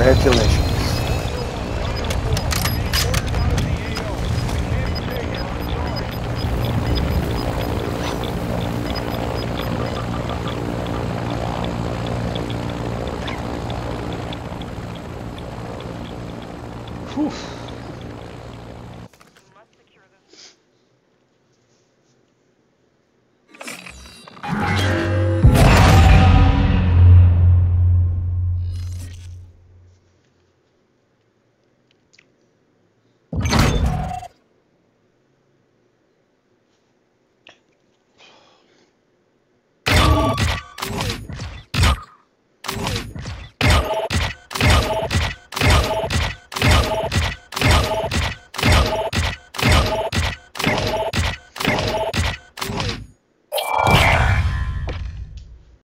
Congratulations. Whew.